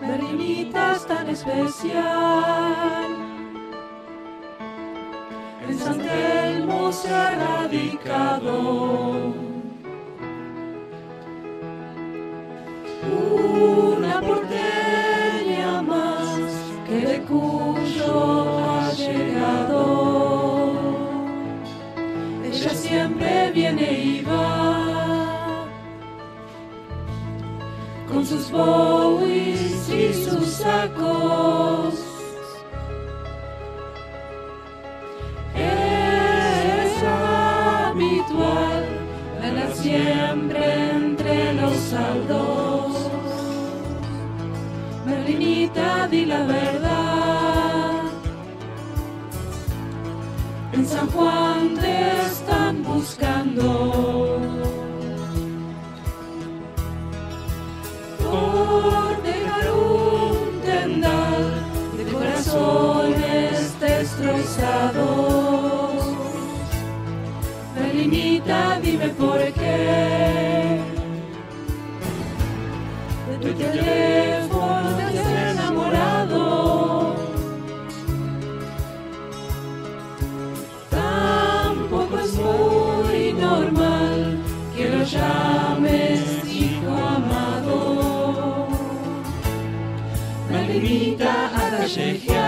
Berlinitas tan especial. En San Telmo se ha radicado una sus bowies y sus sacos. Es habitual verla siempre entre los saldos. Berlinita, di la verdad. En San Juan te están buscando. Destrozados. Berlinita, dime por qué. De tu teléfono te has enamorado. Tampoco es muy normal que lo llames hijo amado. Berlinita a callejear.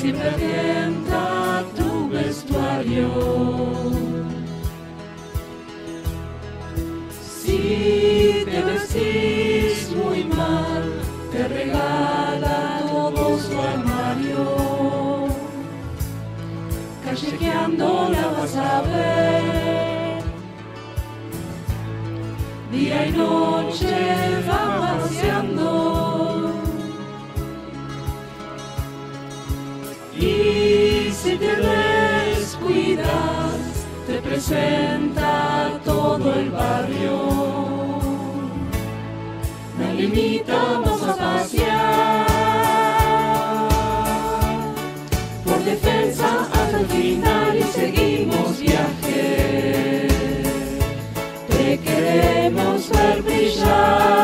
Siempre alienta tu vestuario. Si te vestís muy mal, te regala todo su armario. Callejeando la vas a ver. Día y noche va paseando. Te descuidas, te presenta todo el barrio. Me limitamos a pasear por defensa hasta el final y seguimos viaje. Te queremos ver brillar.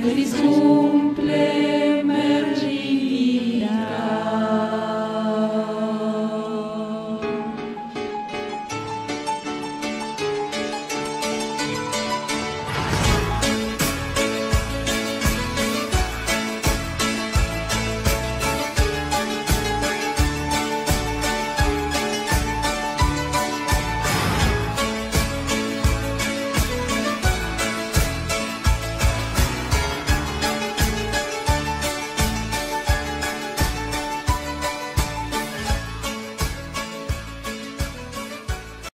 Cristo.